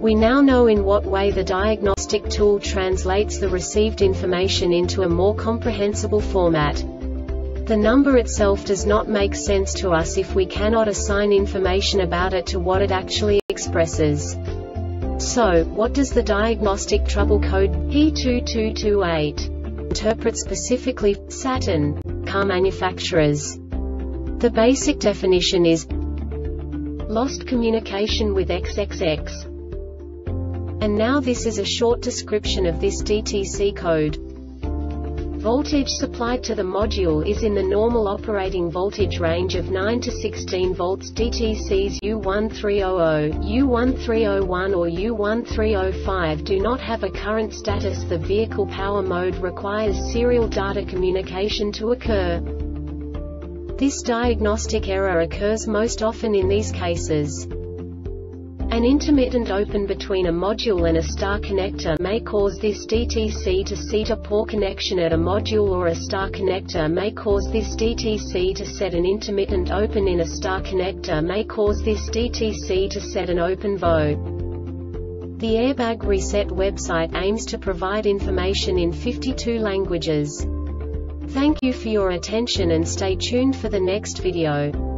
We now know in what way the diagnostic tool translates the received information into a more comprehensible format. The number itself does not make sense to us if we cannot assign information about it to what it actually expresses. So, what does the diagnostic trouble code P2228 interpret specifically Saturn car manufacturers? The basic definition is lost communication with XXX. And now this is a short description of this DTC code. Voltage supplied to the module is in the normal operating voltage range of 9 to 16 volts DTCs U1300, U1301 or U1305 do not have a current status The vehicle power mode requires serial data communication to occur. This diagnostic error occurs most often in these cases. An intermittent open between a module and a star connector may cause this DTC to set a poor connection at a module or a star connector may cause this DTC to set an intermittent open in a star connector may cause this DTC to set an open VO. The Airbag Reset website aims to provide information in 52 languages. Thank you for your attention and stay tuned for the next video.